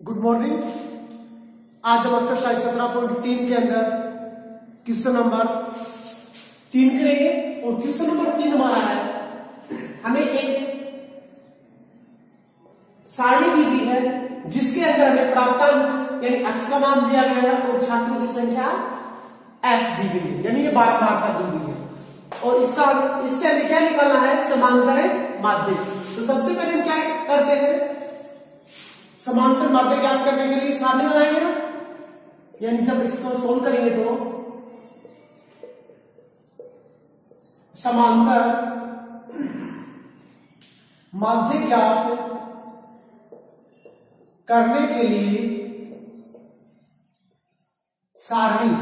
Good morning आज हम exercise सत्रह पॉइंट तीन के अंदर क्वेश्चन नंबर तीन करेंगे और क्वेश्चन नंबर तीन हमारा है। हमें एक सारणी दी गई है, जिसके अंदर हमें प्राप्तांक यानी अक्ष का मान दिया गया है और छात्रों की संख्या एफ़ दी गई है, यानी ये बारंबारता दी गई है। और इसका, इससे हमें क्या निकालना है? समांतर माध्यम तो सबसे पहले हम क्या करते हैं? समांतर माध्य ज्ञात करने के लिए सारणी बनाएँगे ना? यानी जब इसको सोल्व करेंगे तो? समांतर माध्य ज्ञात करने के लिए सारणी।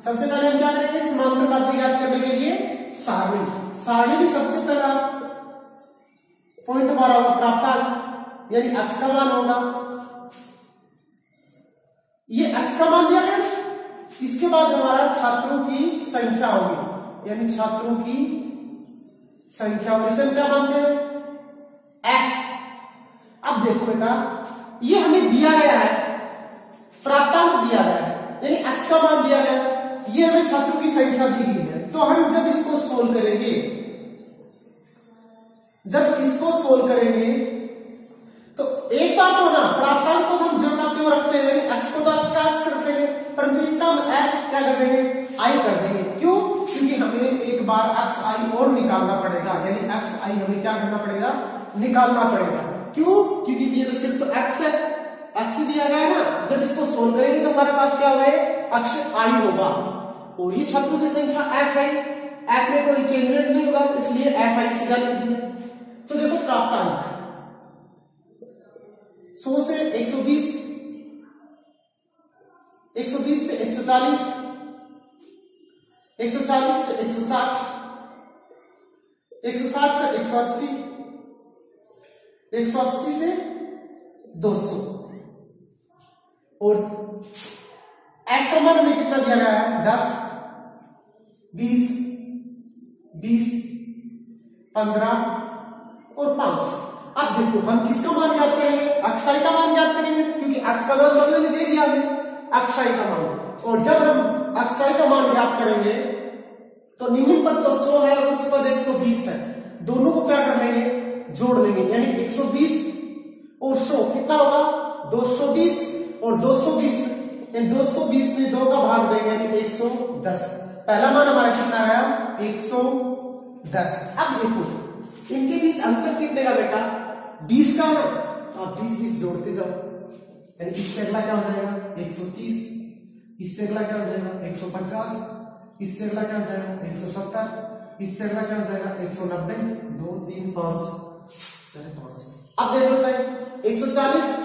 सबसे पहले हम क्या करेंगे? समांतर माध्य ज्ञात करने के लिए सारणी। सारणी में सबसे पहला पॉइंट हमारा होगा प्राप्तांक यानी अक्ष का मान होगा। ये अक्ष का मान दिया गया इसके बाद हमारा छात्रों की संख्या होगी। यानी छात्रों की संख्या और इसे क्या मानते हैं? एफ़ अब देखो बेटा, ये हमें दिया गया है। प्राप्तांक दिया गया है। यानी अक्ष का मान दिया गया है। ये हमें छात्रों की संख्या दी गई है। तो हम जब इसको सोल्व करेंगे, जब इसको सोल्व करेंगे बात होना प्राप्तांक को हम जो का क्यों रखते हैं? एक्स को तो एक्स का एक्स रखेंगे, परंतु इसका हम एफ़ क्या कर देंगे? आई कर देंगे। क्यों? क्योंकि हमें एक बार एक्स आई और निकालना पड़ेगा। यानी एक्स आई हमें क्या करना पड़ेगा? निकालना पड़ेगा। क्यों? क्योंकि ये तो सिर्फ़ तो एक्स है। एक्स दिया गया है ना। जब इसको सोल्व करेंगे तो हमारे पास क्या होगा? अक्ष आई होगा। ये छात्रों की संख्या एफ़ आई एफ़ में कोई चेंजमेंट नहीं होगा, इसलिए एफ़ आई सीधा लिख दिया। तो देखो प्राप्तांक। सौ से 120 120 से 140 140 से 160 160 से 180 180 से 200 और एक नंबर में कितना दिया गया है? दस, बीस बीस, पंद्रह और पाँच। अब देखो, हम किसका मान याद करेंगे अक्षय का मान याद करेंगे क्योंकि अक्ष का मान बदले दे दिया हमें अक्षय का मान। और जब हम अक्षय का मान याद करेंगे तो निम्न पद तो सौ है और उच्च पद एक सौ बीस है। दोनों को क्या कर लेंगे? जोड़ लेंगे। यानी एक सौ बीस और सौ, कितना होगा? दो सौ बीस और दो सौ बीस। दो सौ बीस में दो का भाग देंगे, यानी एक सौ दस। पहला मान हमारा कितना आया, एक सौ दस। अब देखो, इनके बीच अंतर कितने का बेटा? बीस का तो आप बीस बीस जोड़ते जाओ यानी इससे अगला क्या हो जाएगा एक सौ तीस इससे अगला क्या हो जाएगा एक सौ पचास इससे अगला क्या हो जाएगा एक सौ सत्तर इससे अगला क्या हो जाएगा एक सौ नब्बे दो तीन पाँच छह पाँच अब देख लो साहब एक सौ चालीस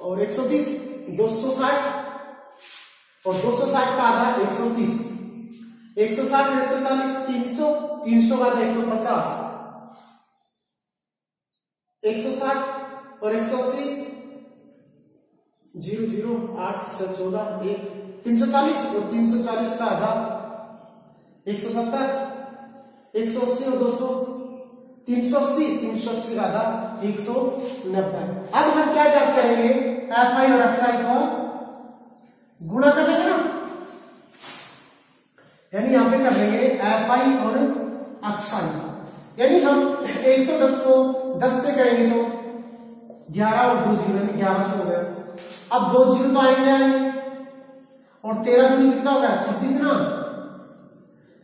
और एक सौ बीस दो सौ साठ और दो सौ साठ का आधा एक सौ तीस एक सौ साठ एक सौ चालीस तीन सौ तीन सौ का आधा एक सौ पचास एक सौ साठ और एक सौ अस्सी। ज़ीरो ज़ीरो, आठ चौदह, एक, तीन सौ चालीस और तीन सौ चालीस का आधा। एक सौ सत्तर, एक सौ अस्सी और दो सौ। तीन सौ अस्सी, तीन सौ अस्सी का आधा, एक सौ नब्बे। अब हम क्या याद करेंगे? एफ़ आई और एक्स आई को गुणा कर देंगे ना? यानी यहाँ पे कर लेंगे एफ़ आई और एक्स आई यानी हम 110 को 10 से करेंगे तो 11 और दो ज़ीरो ग्यारह से हो गया। अब दो ज़ीरो तो आएँगे आएँगे। और तेरह दूनी कितना हो गया? छब्बीस ना।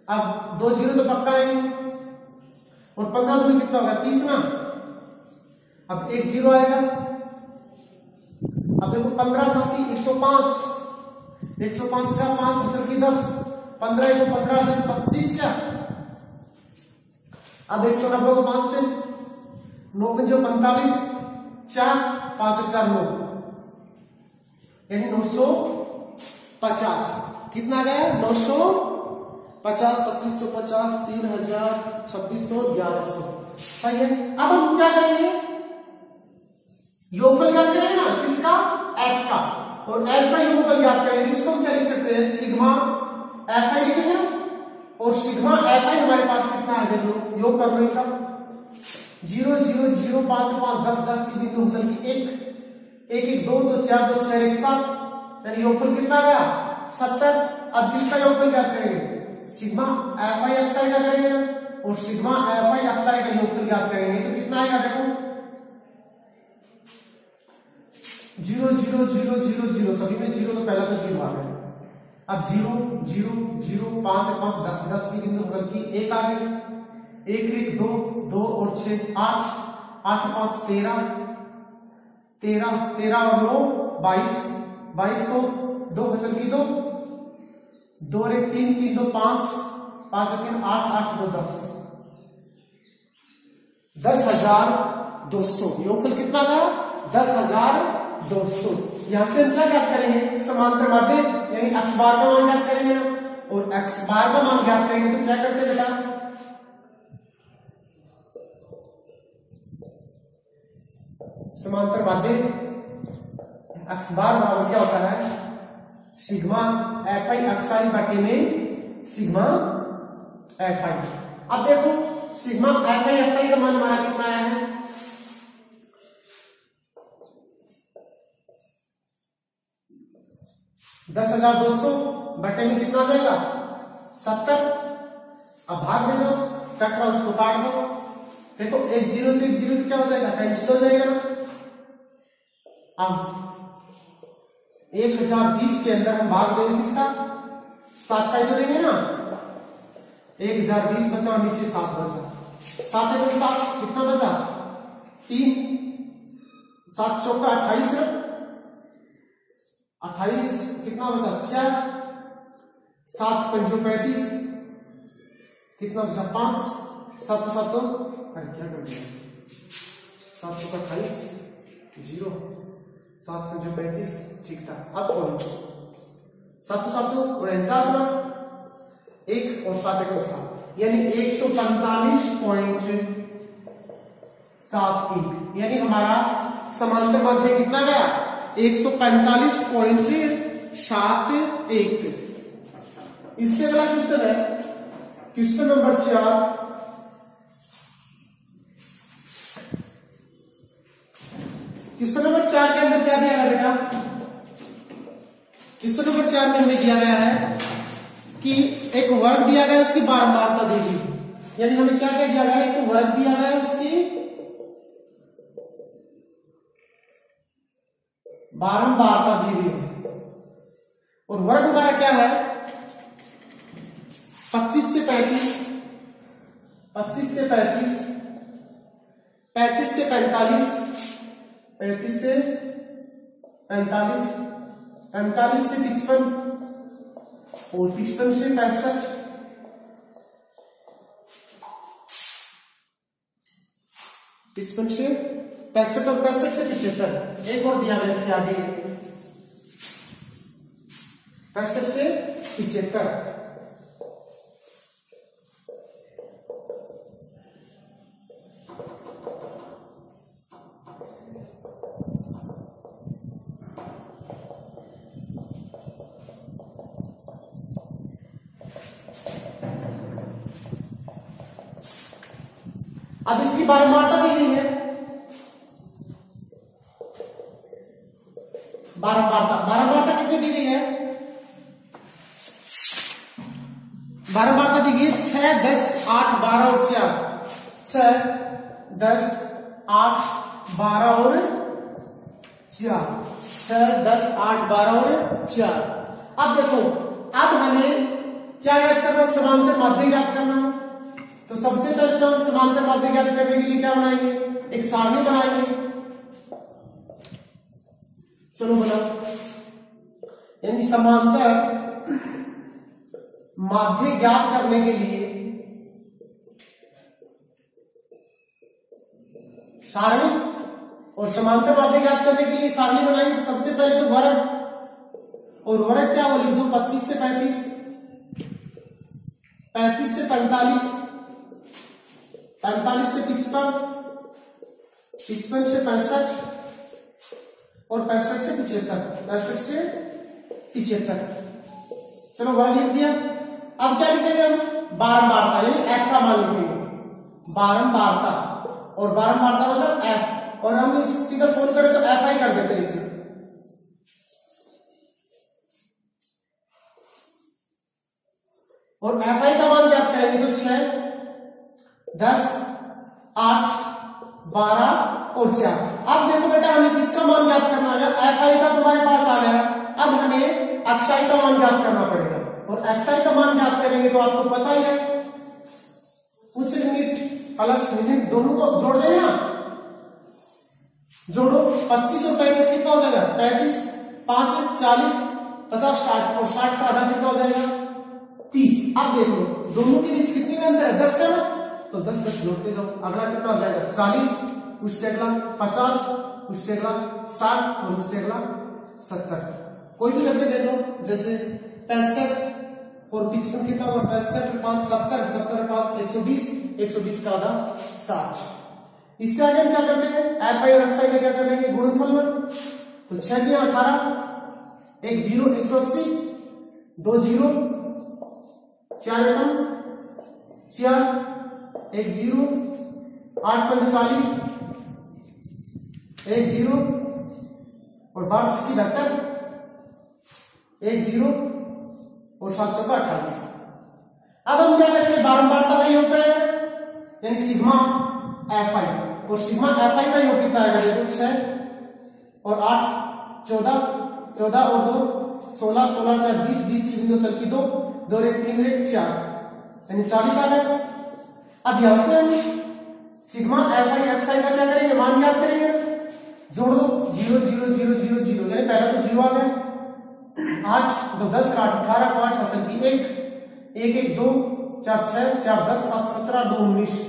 अब दो ज़ीरो तो पक्का आएँगे। और पंद्रह दूनी कितना होगा तीस ना। अब एक ज़ीरो आएगा। अब देखो, पंद्रह सत्ती एक सौ पाँच। एक सौ पाँच का पाँच, असल की दस। पंद्रह एक पंद्रह, दस, पच्चीस क्या? अब एक सौ नब्बे को पाँच से नौ में जो पैंतालीस, चार, पाँच चार नौ। यानी नौ सौ पचास। कितना गया नौ सौ पचास, पच्चीस सौ पचास, तीन हज़ार छब्बीस सौ ग्यारह सौ। सही है? अब हम क्या करेंगे? योगफल याद करेंगे ना? किसका? एफ़ का। और एफ़ का योगफल याद करेंगे। जिसको हम क्या लिख सकते हैं? सिग्मा एफ़ आई लिखेंगे। और सिग्मा एफ़ आई हमारे पास कितना है देख लो योग कर लो इनका। ज़ीरो ज़ीरो ज़ीरो, पाँच पाँच, दस दस की बिंदु अंशल की एक एक एक, दो दो, चार, दो, छह, एक, सात। यानी योगफल कितना गया? सत्तर। अब किसका योगफल क्या करेंगे? Sigma F I X I का करेंगे और sigma F I X I का योगफल ज्ञात करेंगे। तो कितना आएगा देखो? Zero zero zero zero zero. सभी में ज़ीरो तो पहला तो ज़ीरो आ गया। अब ज़ीरो ज़ीरो ज़ीरो, पाँच पाँच, दस दस की बिंदु बल्कि एक आ गई। एक एक, दो दो और छ आठ आठ, पाँच, तेरह तेरह तेरह और नौ, बाईस बाईस को दो फ़सल की दो दो एक तीन तीन दो पाँच पाँच तीन, आठ आठ दो दस। दस हज़ार दो सौ। योगफल कितना था? दस हज़ार दो सौ। यहाँ से हम क्या ज्ञात करेंगे? समांतर माध्य, यानी एक्स बार का मान ज्ञात करेंगे और एक्स बार का मान ज्ञात करेंगे तो क्या करते बेटा? समांतर माध्य एक्स बार क्या होता है? Sigma F I X I बटे में सिग्मा एफ़ आई अब देखो, sigma F I X I का मान हमारा कितना आया है? दस हज़ार दो सौ बटे में कितना जाएगा? सत्तर। अब भाग दे दो, कट रहा उसको काट दो। देखो, एक ज़ीरो से एक ज़ीरो क्या हो जाएगा? कैंसिल हो जाएगा। अब एक हज़ार बीस के अंदर हम भाग देंगे किसका? सात का ही तो देंगे ना। एक हज़ार बीस बचा और नीचे सात बचा। सात एक सात कितना बचा? तीन। सात चौका अट्ठाईस ना अट्ठाईस, कितना बचा? चार। सात पंचो पैंतीस। कितना बचा? पाँच। सात सात तो अरे क्या कर दिया सात सौ अट्ठाईस, ज़ीरो। सात पंचो पैंतीस, ठीक था। अब कौन सात सात, उनचास ना? एक और सात, एक और सात। यानी एक सौ पैंतालीस पॉइंट सात एक। यानी हमारा समांतर मध्य कितना गया? एक सौ पैंतालीस पॉइंट सात एक। इससे अगला क्वेश्चन है। क्वेश्चन नंबर चार। क्वेश्चन नंबर चार के अंदर क्या दिया गया बेटा? क्वेश्चन नंबर चार में हमें दिया गया है कि एक वर्ग दिया गया उसकी बारंबारता दी गई यानी हमें क्या क्या दिया गया एक वर्ग दिया गया उसकी बारंबारता दी गई है और वर्ग हमारा क्या है? 25 से 35 25 से 35 35 से 45 35 से 45 45 से तिरपन और तिरपन से पैंसठ। तिरपन से पैंसठ और पैंसठ से पिछहत्तर एक और दिया मैंने इसके आगे। पैंसठ से पिछहत्तर इसकी बारंबारता दी गई है बारंबारता बारंबारता कितनी दी गई है? बारंबारता दी गई है, छह, दस, आठ, बारह और चार। छह, दस, आठ, बारह और चार। छह, दस, आठ, बारह और चार। अब देखो, अब हमें क्या याद करना समांतर माध्यम याद करना तो सबसे पहले तो हम समांतर माध्य ज्ञात करने के लिए क्या बनाएँगे? एक सारणी बनाएँगे। चलो बनाओ यानी समांतर माध्य ज्ञात करने के लिए सारणी और समांतर माध्य ज्ञात करने के लिए सारणी बनाएँगे तो सबसे पहले तो वर्ग और वर्ग क्या लिख दो पच्चीस से पैंतीस। पैंतीस से पैंतालीस। पैंतालीस से पिचपन पिचपन से पैंसठ और पैंसठ से पिछहत्तर पैंसठ से पिछहत्तर चलो वर्ग लिख दिया। अब क्या लिखेंगे हम? बारंबारता, यानी एफ़ का मान लिखेंगे। बारंबारता, और बारंबारता मतलब एफ़ और हम सीधा सोल्व करें तो एफ़ आई कर देते हैं इसे। और एफ़ आई का मान ज्ञात करेंगे तो छह। दस, आठ, बारह और चार। अब देखो बेटा, हमें किसका मान ज्ञात करना है? एफ़ आई का तुम्हारे पास आ गया। अब हमें अक्षाई का मान ज्ञात करना पड़ेगा। और एक्सआई का मान ज्ञात करेंगे तो आपको पता ही है। कुछ यूनिट प्लस यूनिट दोनों को जोड़ देंगे ना जोड़ो। पच्चीस और पैंतीस कितना हो जाएगा? पैंतीस, पाँच, चालीस, पचास, साठ। और साठ का आधा कितना हो जाएगा? तीस। अब देख दोनों के बीच कितने का अंतर है? दस का ना? तो दस दस जोड़ते जाओ। अगला कितना हो जाएगा? चालीस, उससे अगला पचास, उससे अगला साठ और उससे अगला सत्तर। कोई भी करके देख जैसे पैंसठ और पिछले कितना हुआ? पैंसठ पाँच सत्तर सत्तर पाँच एक सौ बीस, एक सौ बीस का आधा साठ। इससे आगे हम क्या करते हैं? एफ़ आई और एक्स आई क्या कर लेंगे? गुणनफल में। तो छह दिया अठारह, एक ज़ीरो, एक सौ अस्सी, दो ज़ीरो, चार एकम चार एक ज़ीरो, आठ पंच चालीस, एक ज़ीरो, और बारह की बहत्तर, एक ज़ीरो, और सात सौ का अट्ठाईस। अब हम क्या करेंगे बारंबारता का योग करेंगे यानी सिग्मा एफ़ आई। और सिग्मा एफ़ आई का योग कितना आएगा? देखो, छह। और आठ, चौदह चौदह और दो, सोलह सोलह चार, बीस बीस की बिंदु सर की दो दो रेट तीन रेट चार। यानी चालीस आ गए। अब यहाँ से sigma F I X I का क्या करेंगे? मान याद करेंगे? जोड़ दो। Zero zero zero zero zero. पहला तो ज़ीरो आ गया। आठ दो दस, आठ, अठारह, आठ असल की एक। एक एक, दो, चार, छह, चार, दस, सात, सत्रह, दो, उन्नीस।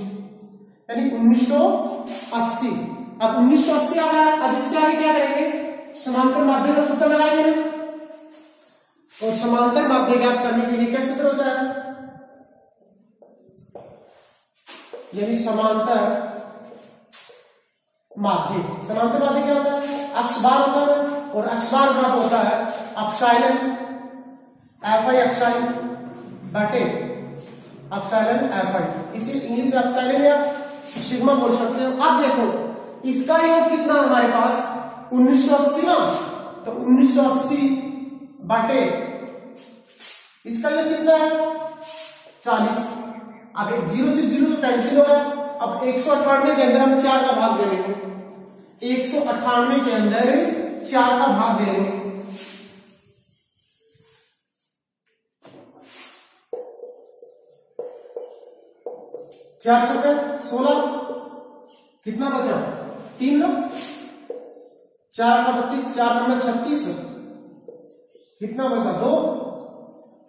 यानी उन्नीस सौ अस्सी। अब उन्नीस सौ अस्सी आ गया। अब इससे आगे क्या करेंगे? समांतर माध्यम का सूत्र लगाएँगे। और समांतर माध्यम ज्ञात करने के लिए क्या सूत्र होता है? यानी समांतर माध्य। समांतर माध्य क्या होता है? अक्ष बार होता है और अक्ष बार बराबर होता है अपसाइलन एफ़ आई अपसाइल बटे अपसाइलन एफ़ आई। इसे इंग्लिश में अपसाइलन या सिग्मा बोल सकते हो। अब देखो, इसका योग कितना हमारे पास? 1980 ना? तो 1980 बटे, इसका योग कितना है? 40 अब एक ज़ीरो से ज़ीरो तो कैंसिल होगा अब एक सौ अट्ठानवे के अंदर हम चार का भाग दे देंगे एक सौ अट्ठानवे के अंदर चार का भाग दे देंगे चार चौके सोलह। कितना बचा? तीन लो चार का बत्तीस, चार नंबर छत्तीस। कितना बचा? दो।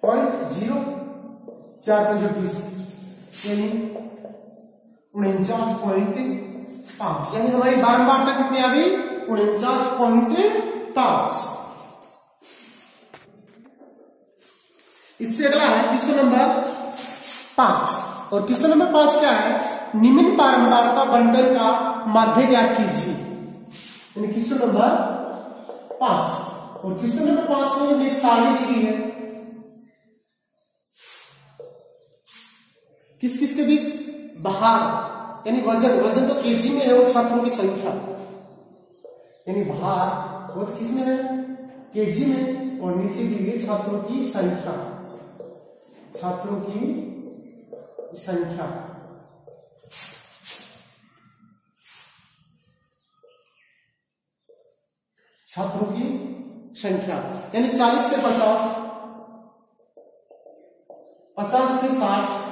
Point zero. चार पंचो बीस। यानी उनचास पॉइंट पाँच। यानी हमारी बारंबारता कितनी आ गई उनचास पॉइंट पाँच। इससे अगला है क्वेश्चन नंबर पाँच। और क्वेश्चन नंबर पाँच क्या है? निम्न बारंबारता बंडल का माध्य ज्ञात कीजिए। यानी क्वेश्चन नंबर पाँच। और क्वेश्चन नंबर पाँच में एक सारणी दी गई है किस किस के बीच? बाहर। यानी वज़न। वज़न तो केजी में है और छात्रों की संख्या। यानी बाहर वो तो किसमें है? केजी में। और नीचे दी गई छात्रों की संख्या। छात्रों की संख्या। छात्रों की संख्या। यानी 40 से 50 50 से 60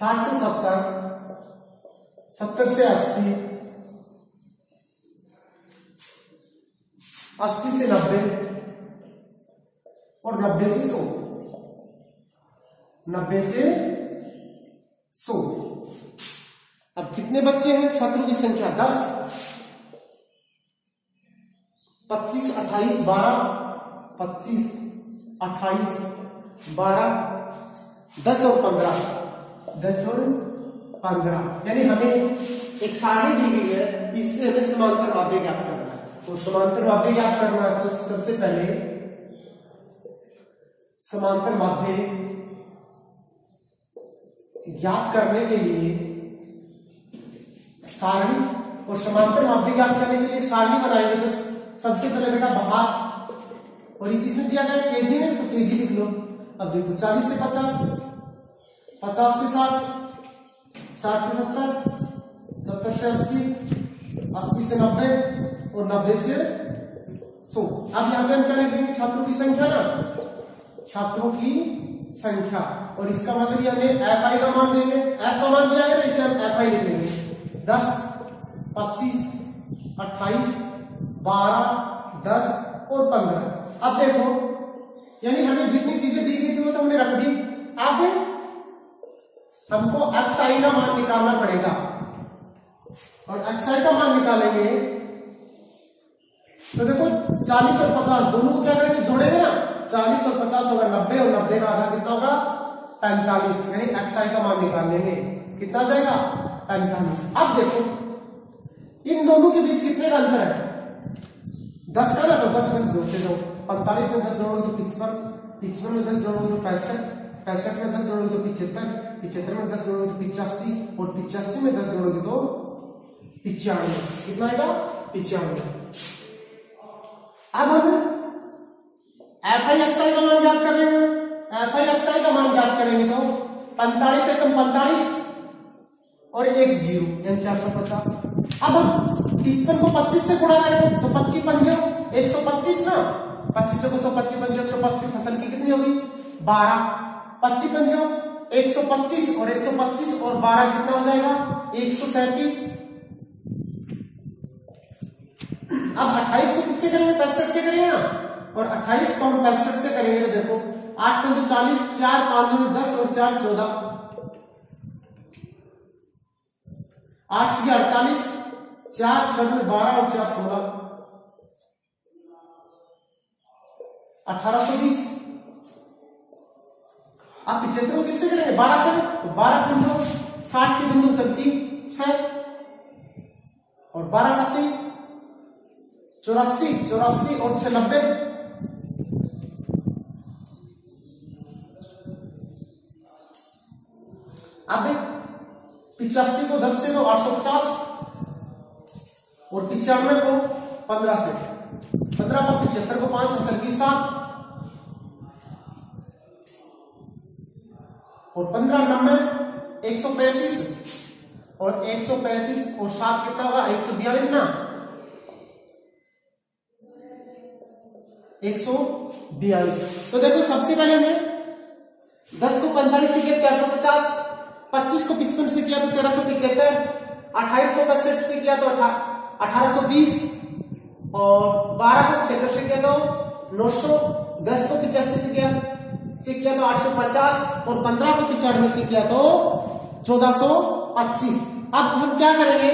60 से 70 70 से 80 80 से 90 और 90 से 100 90 से 100 अब कितने बच्चे हैं छात्रों की संख्या? 10 पच्चीस, अट्ठाईस, बारह। पच्चीस, अट्ठाईस, बारह, दस और पंद्रह। दस और पंद्रह। यानी हमें एक सारणी दी गई है, इससे हमें समांतर माध्य ज्ञात करना है। तो समांतर माध्य ज्ञात करना है तो सबसे पहले समांतर माध्य ज्ञात करने के लिए सारणी और समांतर माध्य ज्ञात करने के लिए सारणी बनाएँगे। तो सबसे पहले बेटा बाहर और ये किसने दिया गया? केजी में तो केजी लिख लो। अब देखो, चालीस से पचास। पचास से साठ साठ से सत्तर सत्तर से अस्सी अस्सी से नब्बे और नब्बे से सौ। अब यहाँ पे हम क्या लिख देंगे? छात्रों की संख्या ना? छात्रों की संख्या। और इसका मतलब हमें एफ़ आई का मान देंगे। एफ़ का मान दिया है? ना इसे हम एफ़ आई लिख लेंगे दस, पच्चीस, अट्ठाईस, बारह, दस और पंद्रह। अब देखो, यानी हमें जितनी चीज़ें दी गई थी वो तो हमने रख दी। अब हमको एक्स आई का मान निकालना पड़ेगा। और एक्स आई का मान निकालेंगे। तो देखो 40 और 50 दोनों को क्या करेंगे जोड़ेंगे ना? 40 और 50 होगा 90 और 90 का आधा कितना होगा? 45 यानी एक्स आई का मान निकाल लेंगे। कितना जाएगा? 45 अब देखो, इन दोनों के बीच कितने का अंतर है? दस का ना तो दस दस जोड़ते जाओ। पैंतालीस में दस जोड़ोगे तो पिचपन पिचपन में दस जोड़ोगे तो पैंसठ पैंसठ में दस जोड़ोगे तो पिछहत्तर पिछहत्तर में दस जोड़ोगे तो पिचासी और पिचासी में दस जोड़ोगे तो पिचानवे कितना आएगा पिचानवे अब हम एफ़ आई एक्स आई का मान ज्ञात करेंगे एफ़ आई एक्स आई का मान ज्ञात करेंगे तो पैंतालीस से कम पैंतालीस और एक ज़ीरो, यानी चार सौ पचास। अब हम पिचपन को पच्चीस से गुणा करेंगे तो पच्चीस पंजो, एक सौ पच्चीस ना? पच्चीस को सौ, पच्चीस पंजो, एक सौ पच्चीस, असल की कितनी होगी? बारह। पच्चीस पंजो एक सौ पच्चीस और एक सौ पच्चीस और बारह कितना हो जाएगा? एक सौ अब 28 को किससे करेंगे? पैंसठ से करेंगे ना? और 28 को हम पैंसठ से करेंगे तो देखो, आठ पंचो चालीस, चार पाँच में दस और चार चौदह। आठ छह अड़तालीस, चार छह में बारह और चार सोलह। अठारह सौ बीस। पिछहत्तर को किससे करेंगे? बारह से? तो बारह पंचो साठ के बिंदु सत्ती छह। और बारह सत्ती चौरासी चौरासी और छह नब्बे। अब पिचासी को दस से दो, आठ सौ पचास। और पिचानवे को पंद्रह से। पंद्रह को पिछहत्तर को पाँच असल की सात। और पंद्रह नब्बे एक सौ पैंतीस। और एक सौ पैंतीस और सात कितना होगा? एक सौ बयालीस ना? एक सौ बयालीस। तो देखो, सबसे पहले हमने दस को पैंतालीस से किया, चार सौ पचास। पच्चीस को पिचपन से किया तो तेरह सौ पिछहत्तर अट्ठाईस को पैंसठ से किया तो अठारह सौ बीस। और बारह को पचहत्तर से किया तो नौ सौ दस को पिचासी से किया से किया तो आठ सौ पचास और पंद्रह को पिचानवे से किया तो चौदह सौ पच्चीस। अब हम क्या करेंगे?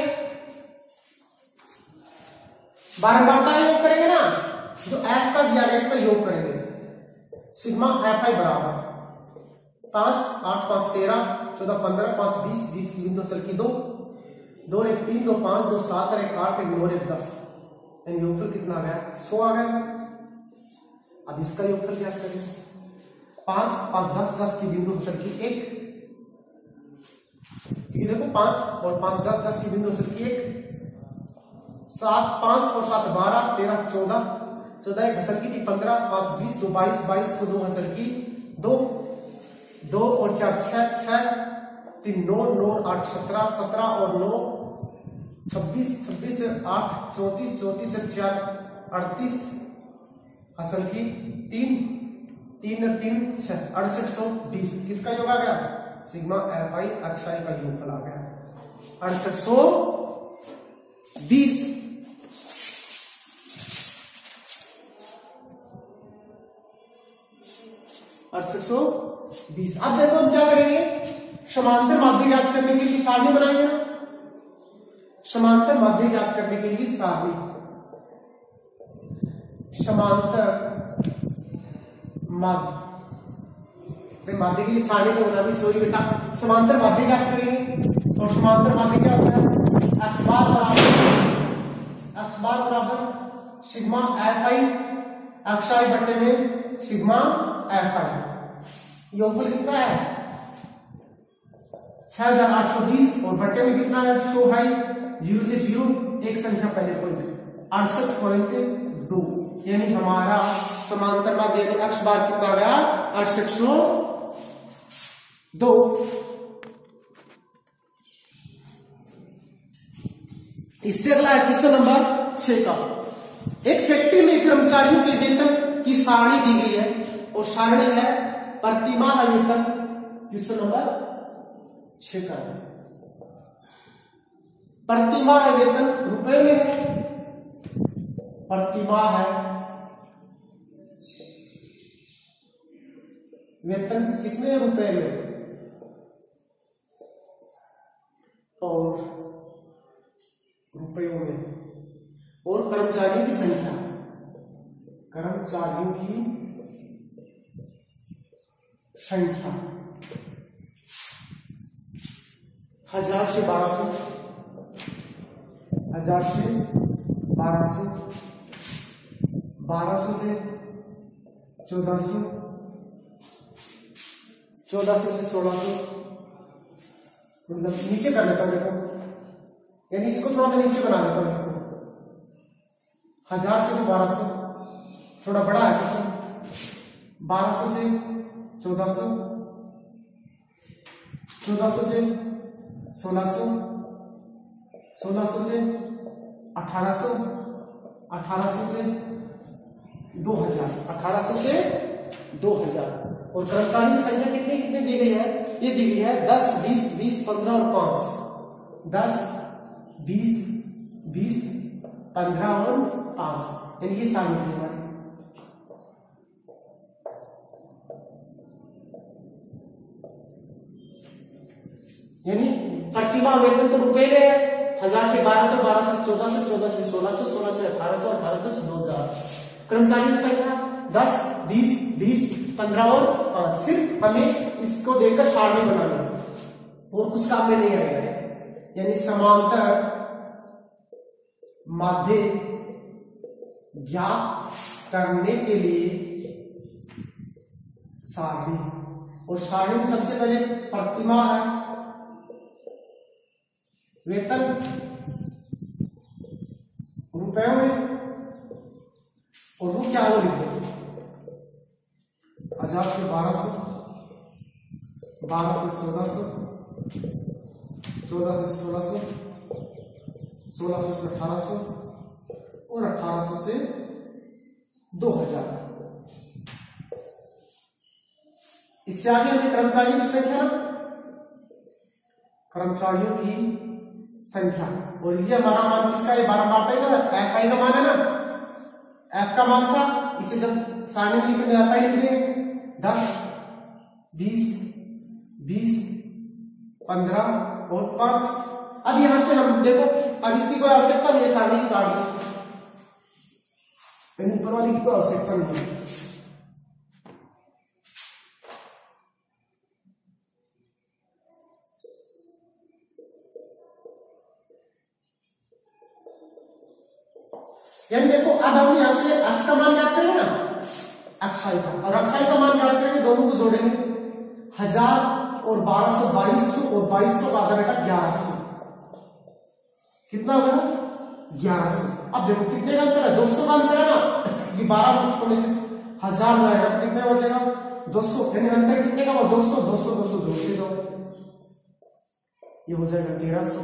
बारंबारता योग करेंगे ना? जो एफ़ का दिया गया, इसका योग करेंगे। सिग्मा एफ़ आई बराबर। पाँच, आठ, पाँच, तेरह, चौदह, पंद्रह, पाँच, बीस बीस की बिंदु असल की दो। दो एक तीन, दो पाँच, दो सात एक आठ, एक नौ एक दस। यानी योगफल कितना आ गया? सौ आ गया। अब इसका योगफल क्या करेंगे पाँच पाँच, दस दस की बिंदु असल की एक। ये देखो पाँच और पाँच, दस दस की बिंदु असल की एक। सात, पाँच और सात, बारह, तेरह, चौदह। चौदह एक हसल की थी, पंद्रह, पाँच, बीस, दो, बाईस बाईस को दो हसल की। दो दो और चार, छह छह, तीन, नौ नौ, आठ, सत्रह सत्रह और नौ, छब्बीस छब्बीस, आठ, चौतीस चौतीस, चार, अड़तीस। असल की तीन तीन तीन अड़सठ सौ बीस। किसका योग आ गया? सिग्मा एफ़ आई अक्षय का योगफल आ गया। अड़सठ सौ बीस। अड़सठ सौ बीस। अब देखो हम क्या करेंगे? समांतर माध्य ज्ञात करने के लिए सारणी बनाएँगे समांतर माध्य ज्ञात करने के लिए सारणी। समांतर माध्य माध्य के लिए सारणी तो बनानी सॉरी बेटा। समांतर माध्य ज्ञात करेंगे। और समांतर माध्य क्या होता है? एक्स बार बराबर। एक्स बार बराबर sigma F I. X I बटे में सिग्मा एफ़ आई। योगफल कितना है? छह हज़ार आठ सौ बीस। और बटे में कितना है? सौ भाई ज़ीरो से ज़ीरो। एक संख्या पहले पॉइंट अड़सठ पॉइंट दो, यानी हमारा समांतर माध्य यानी अक्ष बार कितना गया? अड़सठ सौ दो। इससे अगला है क्वेश्चन नंबर? छह का। एक फैक्ट्री में कर्मचारियों के वेतन की सारणी दी गई है, और सारणी है प्रतिमाह वेतन। Question number? छह का। प्रतिमाह वेतन रुपए में है प्रतिमाह है। वेतन किसमें रुपए में? और रुपयों में। और कर्मचारियों की संख्या। कर्मचारियों की संख्या। हज़ार से बारह सौ। हज़ार से बारह सौ। बारह सौ से चौदह सौ चौदह सौ से सोलह सौ। मतलब नीचे कर लेता देखो। यानी इसको थोड़ा मैं नीचे बना देता हूँ इसको। हज़ार से तो बारह सौ। थोड़ा बड़ा है किसको बारह सौ से चौदह सौ। चौदह सौ से सोलह सौ। सोलह सौ से अठारह सौ। अठारह सौ से दो हज़ार। अठारह सौ से दो हज़ार। और कर्मचारी की संख्या कितने, कितनी दी गई है? ये दी गई है दस, बीस बीस, पंद्रह और पाँच। दस, बीस बीस, पंद्रह और पाँच। यानी ये सामने हमारी यानी प्रतिमा वेतन तो रुपए में है। हज़ार से बारह सौ बारह सौ चौदह सौ, चौदह से सोलह सौ, सोलह से अठारह सौ अठारह सौ दो हज़ार। कर्मचारी की संख्या दस, बीस बीस, पंद्रह और पाँच सिर्फ़ हमें इसको देखकर सारणी बनानी और कुछ काम में नहीं आएगा यानी समांतर, माध्य, ज्ञात करने के लिए सारणी और सारणी में सबसे पहले प्रतिमा है। वेतन। रुपयों में और वो क्या वो लिख दो हज़ार से बारह सौ, बारह से चौदह सौ, चौदह से सोलह सौ सोलह सौ से अठारह सौ और अठारह सौ से दो हज़ार। इससे आगे हमें कर्मचारियों की संख्या कर्मचारियों की संख्या। और ये हमारा मान किसका है? बारह एफ़ आई का मान है ना? एफ़ का मान था, इसे जब सारणी में लिखेंगे एफ़ आई लिख देंगे दस, बीस बीस, पंद्रह और पाँच। अब यहाँ से हम देखो, अब इसकी कोई आवश्यकता नहीं है सारणी की काट ऊपर वाली की कोई आवश्यकता नहीं है। यानी देखो, अब हम यहाँ से अक्ष का मान ज्ञात करेंगे ना? अक्षाई का। और अक्षाई का मान ज्ञात करेंगे, दोनों को जोड़ेंगे। हज़ार और बारह सौ बाईस सौ और बाईस सौ का आधा बेटा ग्यारह सौ। कितना होगा ग्यारह सौ। अब देखो, कितने का अंतर है? दो सौ का अंतर है ना? क्योंकि बारह सौ में से हज़ार जाएगा कितने बचेगा दो सौ। यानी अंतर कितने का दो सौ दो सौ दो सौ जोड़ते जाओ ये हो जाएगा तेरह सौ।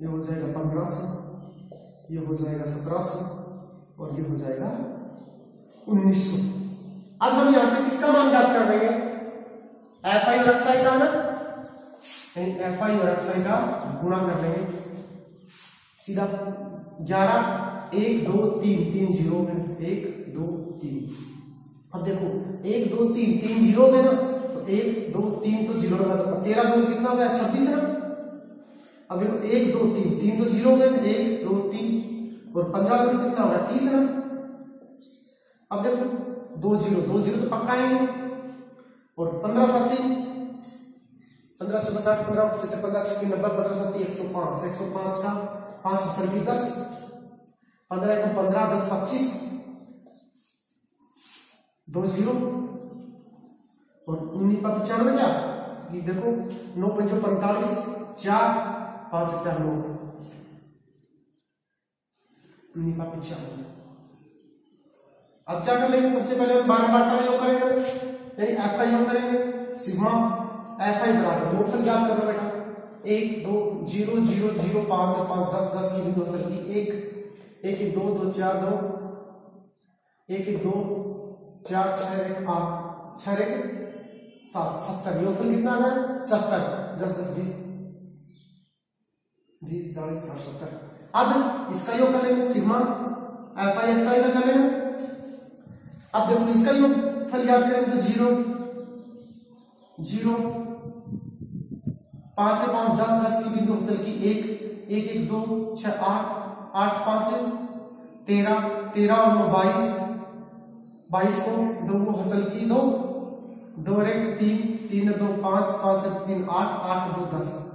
ये हो जाएगा पंद्रह सौ। ये हो जाएगा सत्रह सौ और ये हो जाएगा उन्नीस सौ। अब हम यहाँ से किसका मान ज्ञात कर देंगे? एफ़ आई और एक्सआई का ना एफ़ आई और एक्सआई का गुणा कर लेंगे सीधा ग्यारह, एक, दो, तीन तीन, ज़ीरो में, एक, दो, तीन। अब देखो, एक, दो, तीन तीन, ज़ीरो में ना तो एक, दो, तीन तो ज़ीरो लगा दो तेरह दो कितना हो गया? छब्बीस ना? अब देखो एक, दो, तीन तीन तो ज़ीरो में एक, दो, तीन, और पंद्रह दो कितना होगा? तीस ना? अब देखो, दो ज़ीरो दो ज़ीरो तो पक्का ही और पंद्रह सत्ती पंद्रह चौदह साठ पंद्रह पचहत्तर पंद्रह छत्तीस, नब्बे, पंद्रह सत्ती एक सौ पाँच, एक सौ पाँच का पाँच सौ सत्ती दस, पंद्रह को पंद्रह, दस पच्चीस, दो ज़ीरो और उन्नीस पचानवे क्या? ये देखो, नौ पंचो पैंतालीस चार पाँच चार नौ का पिछानवे अब क्या कर लेंगे सबसे पहले हम बारह बार का योग करेंगे यानी एफ़ का योग करेंगे सिग्मा एफ़ आई बराबर योगफल ज्ञात कर लो बेटा एक दो ज़ीरो ज़ीरो ज़ीरो पाँच और पाँच दस दस की बिंदु असल की एक एक दो दो चार दो एक एक दो चार छह एक आठ छह एक सात सत्तर योगफल कितना आ रहा है सत्तर दस दस बीस बीस चालीस साठ सत्तर अब इसका योग करेंगे sigma F I X I का करेंगे अब देखो इसका योग फल याद करेंगे तो ज़ीरो ज़ीरो पाँच से पाँच, दस दस की बिंदु अक्सर की एक एक एक, दो, छह, आठ आठ, पाँच तेरह तेरह और नौ, बाईस बाईस को दो को हसल की, दो दो एक तीन तीन, दो, पाँच पाँच तीन, आठ आठ, दो, दस।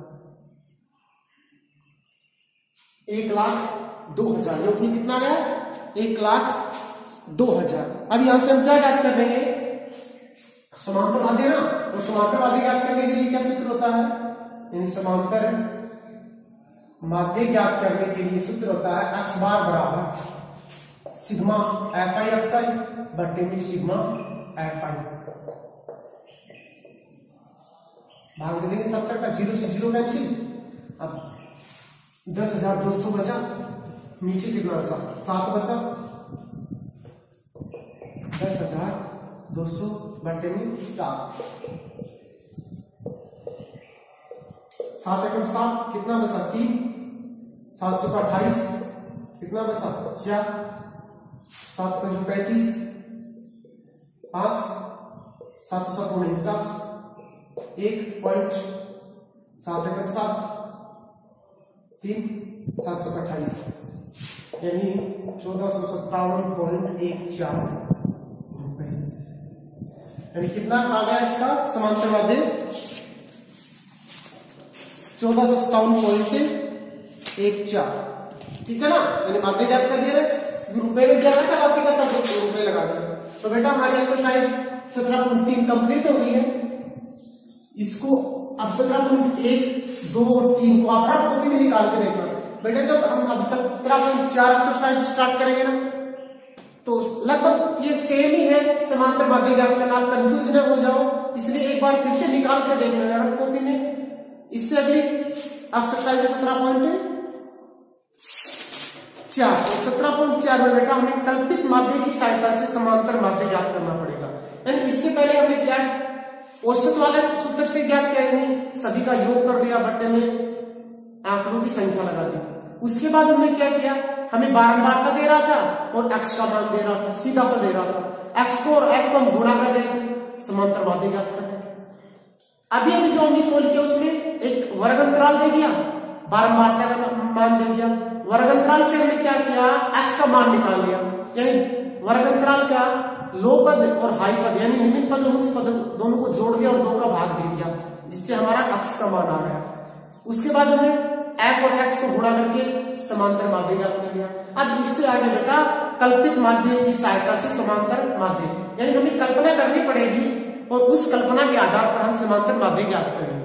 एक लाख दो हज़ार। योगफल कितना गया? एक लाख दो हज़ार। अब यहाँ से हम क्या याद कर देंगे? समांतर माध्य ना? और समांतर माध्य याद करने के लिए क्या सूत्र होता है? इन समांतर माध्य ज्ञात करने के लिए सूत्र होता है एक्स बार बराबर sigma F I X I बटे में सिग्मा एफ़ आई भाग देंगे सत्तर का ज़ीरो से ज़ीरो कैंसिल अब दस हज़ार दो सौ बचा। नीचे कितना बचा? सात बचा। दस हज़ार दो सौ बटे में सात। सात एकम सात, कितना बचा? तीन। सात सौ का अट्ठाईस, कितना बचा? चार। सात पंच पैंतीस। पाँच। सात सौ सात उनचास। एक पॉइंट सात एकम सात। तीन सात सौ अट्ठाईस। यानी चौदह सौ सत्तावन पॉइंट एक चार यानी कितना आ गया इसका? समांतर माध्य चौदह सौ सत्तावन पॉइंट एक चार। ठीक है ना? यानी माध्य ज्ञात कर दिया रुपए में दिया था बाकी का सब रुपए लगा दिया। तो बेटा हमारी एक्सरसाइज सत्रह पॉइंट तीन कंप्लीट हो गई है। इसको अब सत्रह पॉइंट एक दो और तीन को आप हर कॉपी में निकाल के देखना। बेटा, जब हम अब सत्रह पॉइंट चार एक्सरसाइज स्टार्ट करेंगे ना तो लगभग ये सेम ही है, समांतर ज्ञान करना। आप कंफ्यूज न हो जाओ। इसलिए एक बार फिर से निकाल के देख लेना कॉपी में। इससे अगली एक्सरसाइज सत्रह पॉइंट चार। तो सत्रह पॉइंट चार में बेटा हमें कल्पित माध्य की सहायता से समांतर माध्य याद करना पड़ेगा। यानी इससे पहले हमने क्या औसत वाले सूत्र से ज्ञात किया यानी सभी का योग कर दिया बट्टे में आंकड़ों की संख्या लगा दी। उसके बाद हमने क्या किया? हमें बारंबार का दे रहा था और एक्स का मान दे रहा था, सीधा सा दे रहा था। एक्स को और एफ़ को हम गुणा कर रहे थे, समांतर माध्य ज्ञात कर रहे थे। अभी अभी जो हमने सोल्व किया, उसमें एक वर्ग अंतराल दे दिया। बारंबारता का मान दे दिया। वर्ग अंतराल से हमने क्या किया? एक्स का मान निकाल लिया। यानी वर्ग अंतराल का लो पद और हाई पद, यानी निम्न पद और उच्च पद, दोनों को जोड़ दिया और दो का भाग दे दिया, जिससे हमारा एक्स का मान आ गया। उसके बाद हमने एफ़ और एक्स को गुणा करके समांतर माध्य ज्ञात कर लिया। अब इससे आगे बेटा कल्पित माध्य की सहायता से समांतर माध्य। यानी हमें कल्पना करनी पड़ेगी और उस कल्पना के आधार पर हम समांतर माध्य ज्ञात करेंगे।